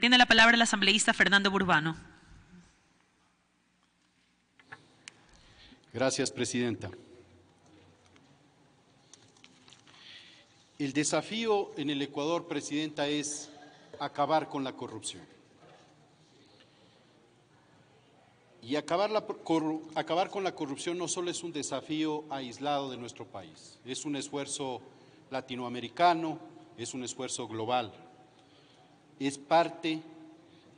Tiene la palabra el asambleísta Fernando Burbano. Gracias, presidenta. El desafío en el Ecuador, presidenta, es acabar con la corrupción. Y acabar, con la corrupción no solo es un desafío aislado de nuestro país, es un esfuerzo latinoamericano, es un esfuerzo global, es parte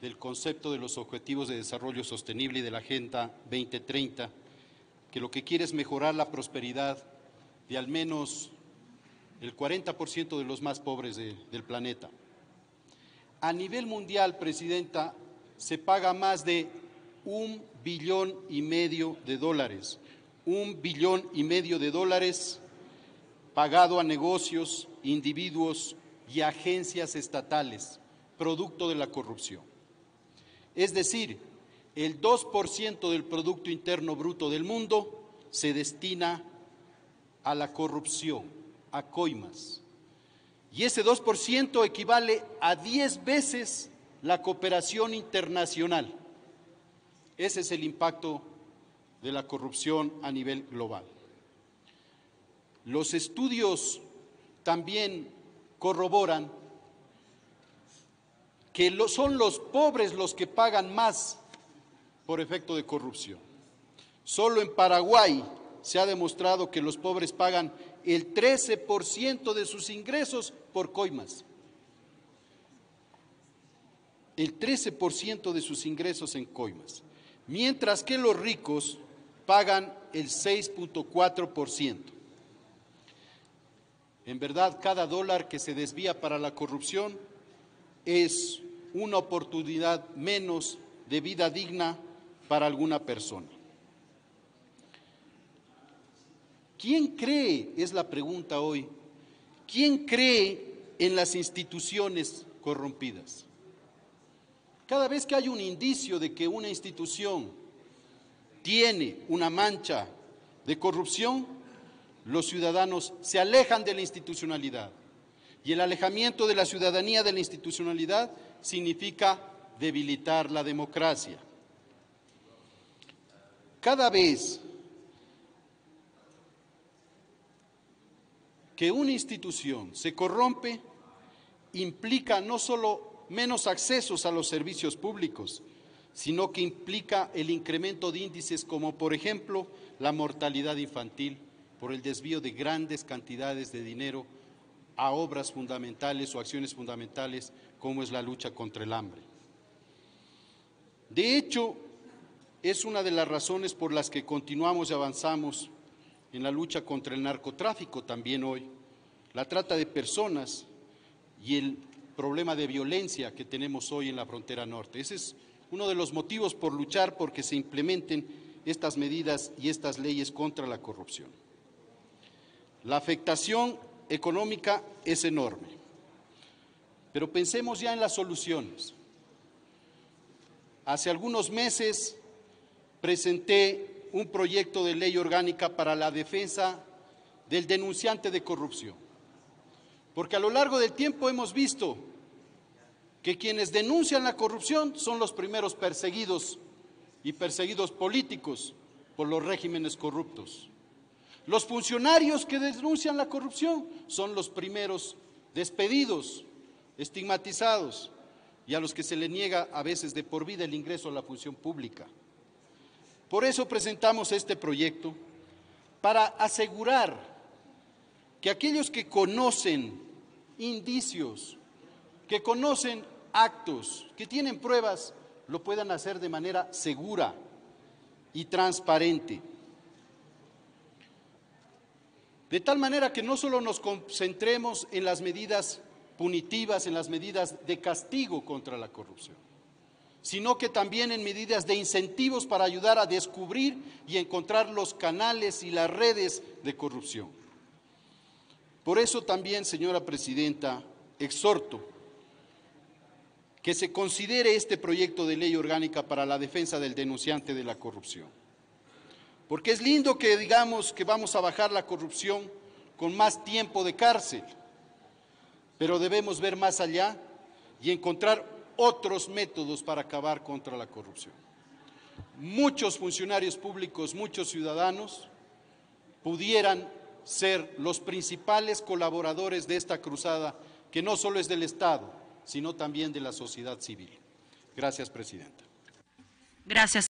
del concepto de los Objetivos de Desarrollo Sostenible y de la Agenda 2030, que lo que quiere es mejorar la prosperidad de al menos el 40% de los más pobres del planeta. A nivel mundial, Presidenta, se paga más de un billón y medio de dólares, un billón y medio de dólares pagado a negocios, individuos y agencias estatales, producto de la corrupción. Es decir, el 2% del Producto Interno Bruto del mundo se destina a la corrupción, a coimas. Y ese 2% equivale a 10 veces la cooperación internacional. Ese es el impacto de la corrupción a nivel global. Los estudios también corroboran que son los pobres los que pagan más por efecto de corrupción. Solo en Paraguay se ha demostrado que los pobres pagan el 13% de sus ingresos por coimas. El 13% de sus ingresos en coimas. Mientras que los ricos pagan el 6.4%. En verdad, cada dólar que se desvía para la corrupción es una oportunidad menos de vida digna para alguna persona. ¿Quién cree, es la pregunta hoy, quién cree en las instituciones corrompidas? Cada vez que hay un indicio de que una institución tiene una mancha de corrupción, los ciudadanos se alejan de la institucionalidad. Y el alejamiento de la ciudadanía de la institucionalidad significa debilitar la democracia. Cada vez que una institución se corrompe, implica no solo menos accesos a los servicios públicos, sino que implica el incremento de índices como, por ejemplo, la mortalidad infantil por el desvío de grandes cantidades de dinero a obras fundamentales o acciones fundamentales como es la lucha contra el hambre. De hecho, es una de las razones por las que continuamos y avanzamos en la lucha contra el narcotráfico también hoy, la trata de personas y el problema de violencia que tenemos hoy en la frontera norte. Ese es uno de los motivos por luchar porque se implementen estas medidas y estas leyes contra la corrupción. La afectación económica es enorme, pero pensemos ya en las soluciones. Hace algunos meses presenté un proyecto de ley orgánica para la defensa del denunciante de corrupción. Porque a lo largo del tiempo hemos visto que quienes denuncian la corrupción son los primeros perseguidos y perseguidos políticos por los regímenes corruptos. Los funcionarios que denuncian la corrupción son los primeros despedidos, estigmatizados y a los que se le niega a veces de por vida el ingreso a la función pública. Por eso presentamos este proyecto para asegurar que aquellos que conocen indicios, que conocen actos, que tienen pruebas, lo puedan hacer de manera segura y transparente. De tal manera que no solo nos concentremos en las medidas punitivas, en las medidas de castigo contra la corrupción, sino que también en medidas de incentivos para ayudar a descubrir y encontrar los canales y las redes de corrupción. Por eso también, señora presidenta, exhorto que se considere este proyecto de ley orgánica para la defensa del denunciante de la corrupción. Porque es lindo que digamos que vamos a bajar la corrupción con más tiempo de cárcel, pero debemos ver más allá y encontrar otros métodos para acabar contra la corrupción. Muchos funcionarios públicos, muchos ciudadanos pudieran ser los principales colaboradores de esta cruzada, que no solo es del Estado, sino también de la sociedad civil. Gracias, Presidenta. Gracias.